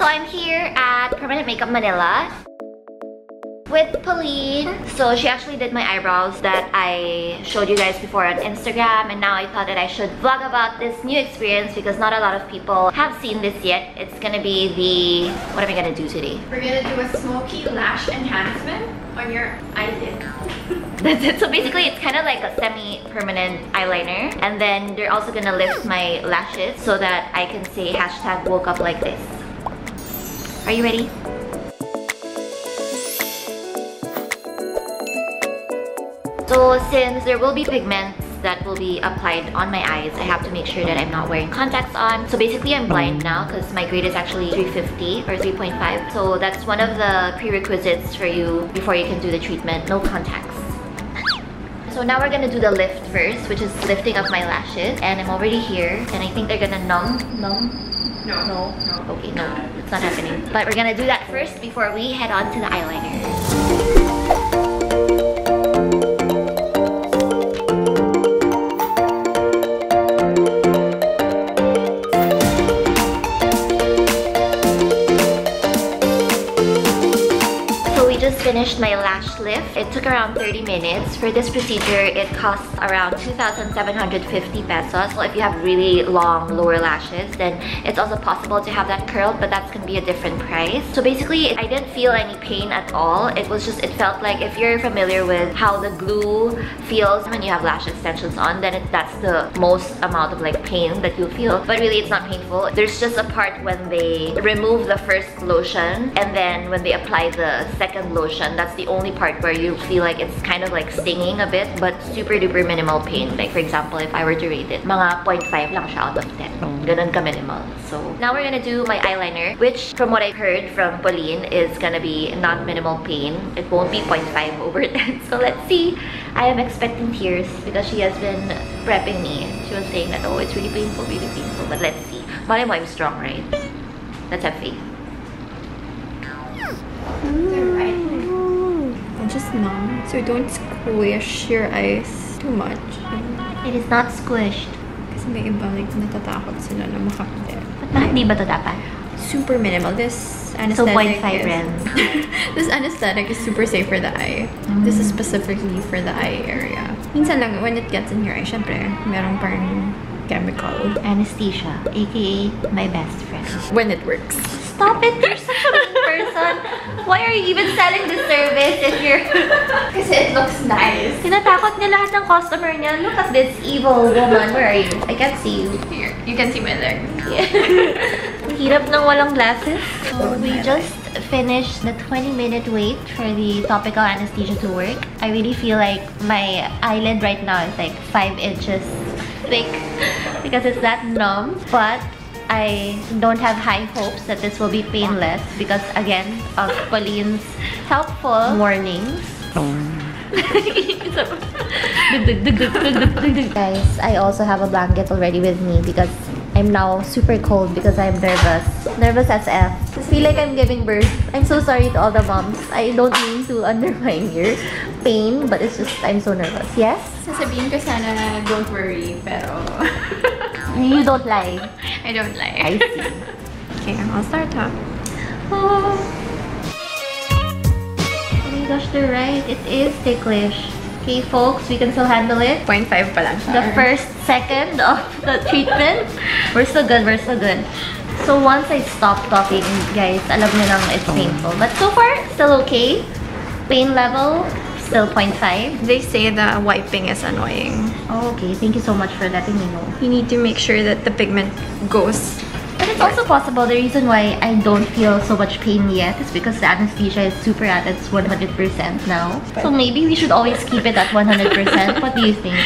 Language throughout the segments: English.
So I'm here at Permanent Makeup Manila with Pauline. So she actually did my eyebrows that I showed you guys before on Instagram and now I thought that I should vlog about this new experience because not a lot of people have seen this yet. It's gonna be the... what am I gonna do today? We're gonna do a smoky lash enhancement on your eyelid. That's it. So basically, it's kind of like a semi-permanent eyeliner. And then they're also gonna lift my lashes so that I can say hashtag woke up like this. Are you ready? So since there will be pigments that will be applied on my eyes, I have to make sure that I'm not wearing contacts on. So basically I'm blind now because my grade is actually 350 or 3.5. So that's one of the prerequisites for you before you can do the treatment, no contacts. So now we're gonna do the lift first, which is lifting of my lashes. And I'm already here, and I think they're gonna numb, numb? No. No? no. Okay, no, it's not happening. But we're gonna do that first before we head on to the eyeliner. Finished my lash lift. It took around 30 minutes. For this procedure, it costs around 2,750 pesos. So if you have really long lower lashes, then it's also possible to have that curled, but that's gonna be a different price. So basically, I didn't feel any pain at all. It was just, it felt like if you're familiar with how the glue feels when you have lash extensions on, then it, that's the most amount of like pain that you'll feel. But really, it's not painful. There's just a part when they remove the first lotion and then when they apply the second lotion that's the only part where you feel like it's kind of like stinging a bit, but super duper minimal pain. Like for example, if I were to rate it, mga 0.5 lang siya out of 10. Ganun ka minimal. So now we're gonna do my eyeliner, which from what I've heard from Pauline is gonna be not minimal pain. It won't be 0.5 over 10. So let's see. I am expecting tears because she has been prepping me. She was saying that, oh, it's really painful, really painful. But let's see. Malay mo, I'm strong, right? Let's have faith. Mm. Just numb. So don't squish your eyes too much. It is not squished. Kasi may iba like natatakot sila na makakde. Bakit di ba to dapat? Super minimal. This anesthetic so 0.5 is, This anesthetic is super safe for the eye. Mm. This is specifically for the eye area. Minsan lang, when it gets in your eye, syempre, merong parang chemical. Anesthesia, aka my best friend. When it works. Stop it! You're such a mean person. Why are you even selling this service if you're... Kasi it looks nice. Tinatakot niya lahat ng customer niya. Look at this evil woman. Where are you? I can't see you. Here. You can see my legs. Hirap ng walang glasses. So, we just finished the 20-minute wait for the topical anesthesia to work. I really feel like my eyelid right now is like 5 inches thick because it's that numb. But I don't have high hopes that this will be painless because again of Pauline's helpful warnings. Oh. Guys, I also have a blanket already with me because I'm now super cold because I'm nervous. Nervous as F. I feel like I'm giving birth. I'm so sorry to all the moms. I don't mean to undermine your pain, but it's just I'm so nervous. Yes? Sasabihin ko sana don't worry, pero... You don't lie. I don't lie. I see. okay, I'll start, huh? Oh. oh my gosh, they're right. It is ticklish. Okay, folks, we can still handle it. 0.5 pa lang siya. The first second of the treatment. We're so good, we're so good. So once I stop talking, guys, alam niyo nang it's painful. But so far, still okay. Pain level, still 0.5. They say the wiping is annoying. Oh, okay. Thank you so much for letting me know. You need to make sure that the pigment goes but it's also possible the reason why I don't feel so much pain yet is because the anesthesia is super at its 100% now. So maybe we should always keep it at 100%. what do you think?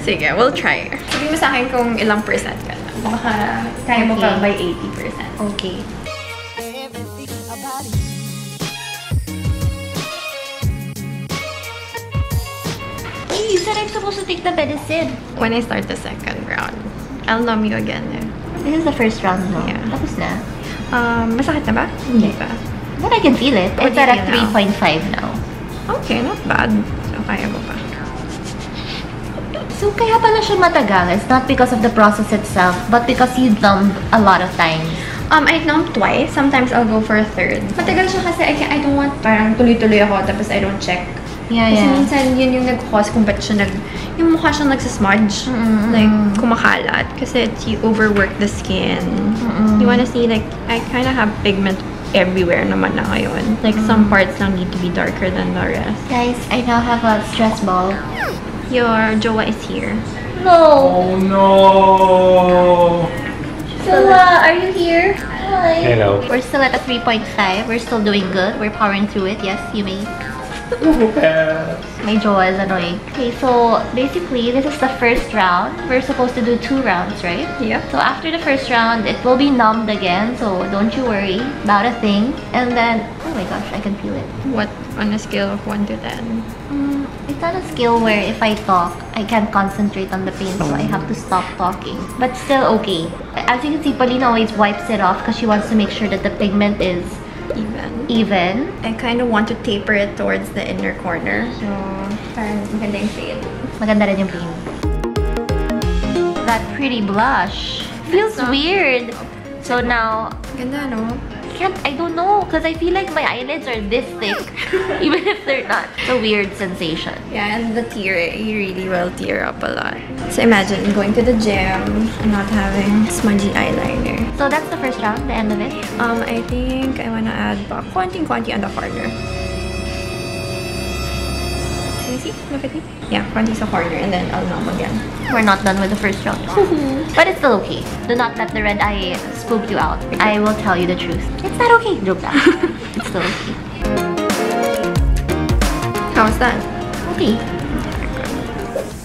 Sige, we'll try. Sabi mo sa akin kung ilang percent ka na. Baka kaya mo okay. by 80%. Okay. Said I'm supposed to take the medicine. When I start the second round, I'll numb you again. Eh. This is the first round mo. Yeah. Tapos na. Um, masakit na ba? Hindi pa. But I can feel it. What it's at a 3.5 now? Okay, not bad. So, kaya mo pa. So, kaya pala siya matagal. It's not because of the process itself, but because you numbed a lot of times. Um, I numb twice. Sometimes I'll go for a third. Matagal siya kasi I, can, I don't want parang tuloy-tuloy ako tapos I don't check. Yeah, Kasi yeah. minsan yun yung nag-cause kung ba't siya nag... Yung mukha siyang nagsasmudge. Mm-mm. Like, kumakalat. Kasi it's, you overwork the skin. Mm-mm. You wanna see, like, I kind of have pigment everywhere naman na ngayon. Like, some parts lang need to be darker than the rest. Guys, I now have a stress ball. Your jowa is here. No! Oh no! Uh, are you here? Hi. Hello. We're still at a 3.5. We're still doing good. We're powering through it. Yes, you may. My jaw is annoying. Okay, so basically, this is the first round. We're supposed to do two rounds, right? Yep. So after the first round, it will be numbed again. So don't you worry about a thing. And then, oh my gosh, I can feel it. What, on a scale of 1 to 10? Mm, it's on a scale where if I talk, I can't concentrate on the pain, so I have to stop talking. But still okay. As you can see, Pauline always wipes it off because she wants to make sure that the pigment is Even. I kind of want to taper it towards the inner corner. So, parang maganda yung fade. Maganda rin yung. That pretty blush. Feels not- weird. So now, Ganda, no? I can't, I don't know, because I feel like my eyelids are this thick, even if they're not. It's a weird sensation. Yeah, and the tear, you really will tear up a lot. So imagine going to the gym and not having smudgy eyeliner. So that's the first round, the end of it. Um, I think I wanna add pa konting-konti on the corner. Can you see? Look at me. Yeah, konti sa corner and then I'll numb again. We're not done with the first round. but it's still okay. Do not let the red eye spook you out. I will tell you the truth. It's not okay. Joke lang. it's still okay. How's that? Okay.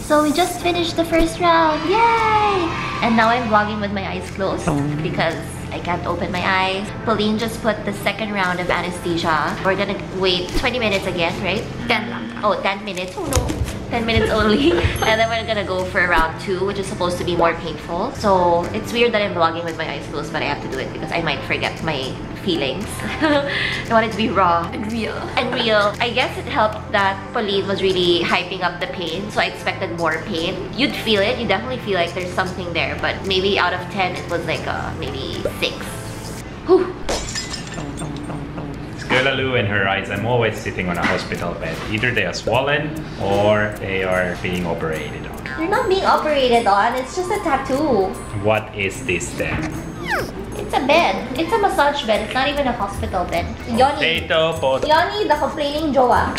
So we just finished the first round. Yay! And now I'm vlogging with my eyes closed oh. because I can't open my eyes. Pauline just put the second round of anesthesia. We're gonna wait 20 minutes again, right? 10 lang. Oh, 10 minutes. Oh no. 10 minutes only. and then we're gonna go for round two, which is supposed to be more painful. So it's weird that I'm vlogging with my eyes closed, but I have to do it because I might forget my feelings. I want it to be raw And real. and real. I guess it helped that Pauline was really hyping up the pain, so I expected more pain. You'd feel it, you definitely feel like there's something there, but maybe out of 10, it was like a maybe 6. Whew. Skyla Lou and her eyes, I'm always sitting on a hospital bed. Either they are swollen or they are being operated on. You're not being operated on, it's just a tattoo. What is this then? It's a bed. It's a massage bed. It's not even a hospital bed. Yoni. Potato, pot. Yoni, the complaining jowa.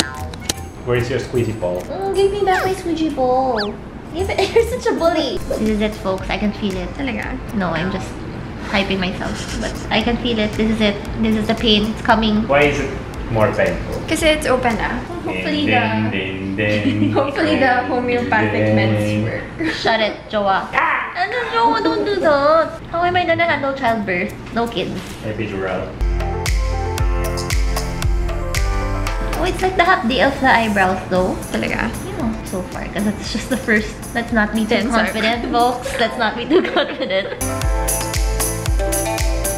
Where's your squeezy ball? Mm, give me back my squeegee ball. You're such a bully. This is it, folks. I can feel it. Talaga. No, I'm just hyping myself. But I can feel it. This is it. This is the pain. It's coming. Why is it more painful? Because it's open na. Hopefully Ding, the... ding, ding, Hopefully the homeopathic meds ding. work. Shut it, jowa. Ano, jowa? Don't do that. How am I gonna handle childbirth? No kids. Epidural. Oh, it's like the half day of the eyebrows though. Talaga. You know, so far. Because it's just the first. Let's not be too Ten, confident, folks. Let's not be too confident.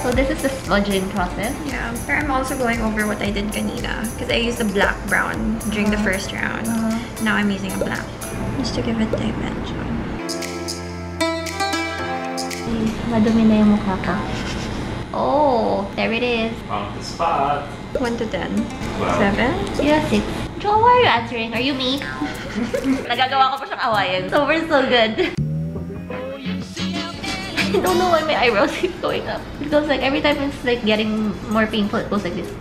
So this is the smudging process. Yeah, pero I'm also going over what I did kanina. Because I used a black brown during the first round. Uh-huh. Now I'm using a black. Just to give it dimension. Ay, madumi na yung mukha ko. Oh, there it is. On the spot. 1 to 10. Wow. 7? Yeah, six. Joe, why are you answering? Are you me? Nagagawa ko pa siyang awayan. So we're so good. I don't know why my eyebrows keep going up. It goes like every time it's like getting more painful, it goes like this.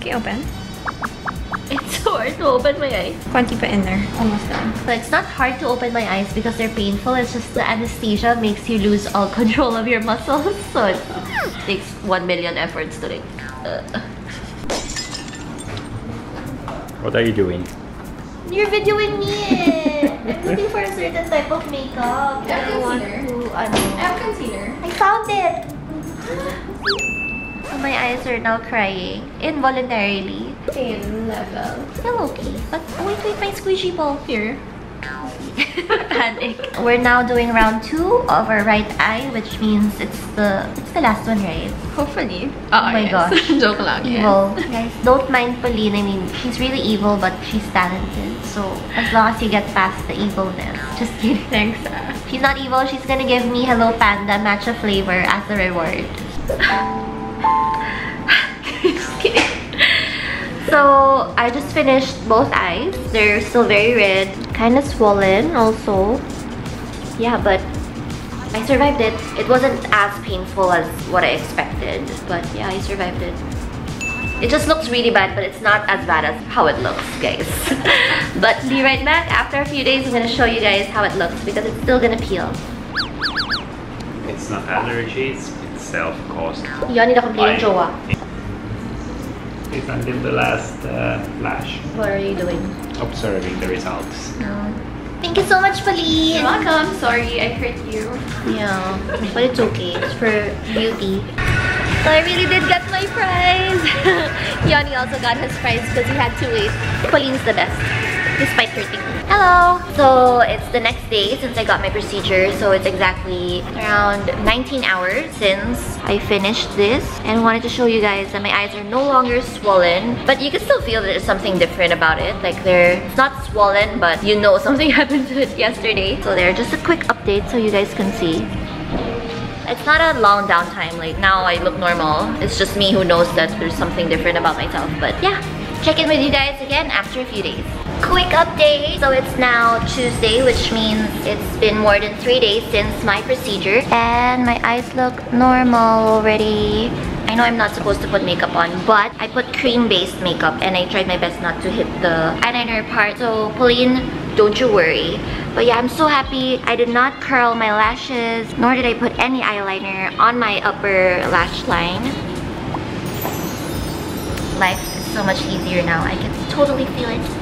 Okay, open. It's so hard to open my eyes. Konti pa in there. Almost done. So it's not hard to open my eyes because they're painful. It's just the anesthesia makes you lose all control of your muscles. So it takes one million efforts to like. Uh. What are you doing? You're videoing me. I'm looking for a certain type of makeup. I don't want to. Ano. have concealer. I found it. My eyes are now crying involuntarily. Same level. Still okay. But oh, wait, wait, my squishy ball. Here. panic. We're now doing round two of our right eye, which means it's the it's the last one, right? Hopefully. Oh my gosh. Joke lang. Evil. Guys, don't mind Pauline. I mean, she's really evil, but she's talented. So as long as you get past the evilness. Just kidding. Thanks, ah. She's not evil. She's gonna give me Hello Panda matcha flavor as a reward. So I just finished both eyes. They're still very red, kind of swollen also. Yeah, but I survived it. It wasn't as painful as what I expected, but yeah, I survived it. It just looks really bad, but it's not as bad as how it looks, guys. but be right back. After a few days, I'm gonna show you guys how it looks because it's still gonna peel. It's not allergies, it's self-caused. Yon complete Bye. jowa. It's until the last uh, flash, What are you doing? observing the results. Thank you so much, You're Pauline. welcome. Sorry, I hurt you. Yeah, but it's okay. It's for beauty. So I really did get my prize. Yanni also got his prize because he had to wait. Pauline's the best, despite hurting me. Hello! So it's the next day since I got my procedure. So it's exactly around 19 hours since I finished this. And wanted to show you guys that my eyes are no longer swollen. But you can still feel that there's something different about it. Like they're, not swollen, but you know something happened to it yesterday. So there, just a quick update so you guys can see. It's not a long downtime, like now I look normal. It's just me who knows that there's something different about myself. But yeah, check in with you guys again after a few days. Quick update! So it's now Tuesday, which means it's been more than three days since my procedure. And my eyes look normal already. I know I'm not supposed to put makeup on, but I put cream-based makeup and I tried my best not to hit the eyeliner part. So Pauline, don't you worry. But yeah, I'm so happy. I did not curl my lashes, nor did I put any eyeliner on my upper lash line. Life is so much easier now. I can totally feel it.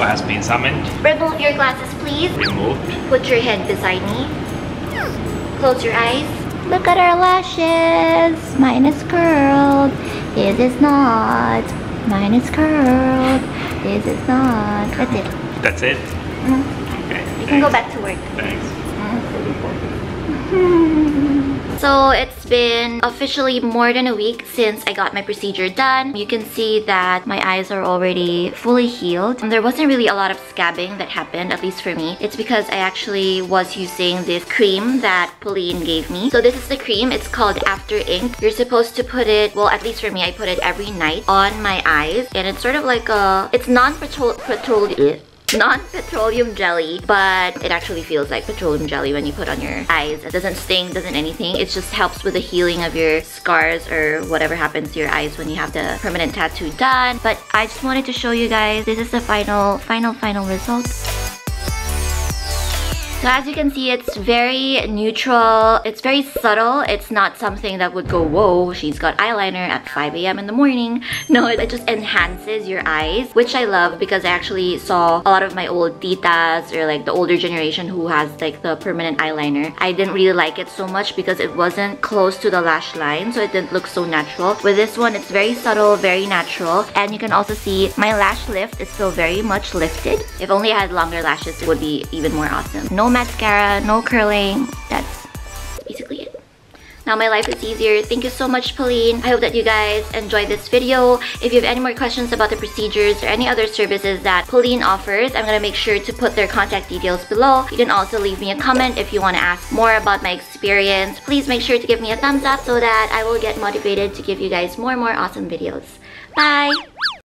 Has been summoned, Remove your glasses, please. removed. Put your head beside me. Close your eyes. Look at our lashes. Mine is curled. This is not. Mine is curled. This is not. That's it. That's it? Mm. Okay. You can go back to work. Thanks. So it's been officially more than a week since I got my procedure done. You can see that my eyes are already fully healed. There wasn't really a lot of scabbing that happened, at least for me. It's because I actually was using this cream that Pauline gave me. So this is the cream. It's called After Ink. You're supposed to put it, well at least for me, I put it every night on my eyes. And it's sort of like a, it's non-petroleum, non-petroleum jelly but it actually feels like petroleum jelly when you put on your eyes. It doesn't sting doesn't anything. It just helps with the healing of your scars or whatever happens to your eyes when you have the permanent tattoo done. But i just wanted to show you guys this is the final final final result so as you can see, it's very neutral. It's very subtle. It's not something that would go, whoa, she's got eyeliner at 5 a.m. in the morning. No, it just enhances your eyes, which I love because I actually saw a lot of my old titas or like the older generation who has like the permanent eyeliner. I didn't really like it so much because it wasn't close to the lash line, so it didn't look so natural. With this one, it's very subtle, very natural. And you can also see my lash lift is still very much lifted. If only I had longer lashes, it would be even more awesome. No mascara, no curling. That's basically it. Now my life is easier. Thank you so much, Pauline. I hope that you guys enjoyed this video. If you have any more questions about the procedures or any other services that Pauline offers, I'm gonna make sure to put their contact details below. You can also leave me a comment if you wanna ask more about my experience. Please make sure to give me a thumbs up so that I will get motivated to give you guys more and more awesome videos. Bye!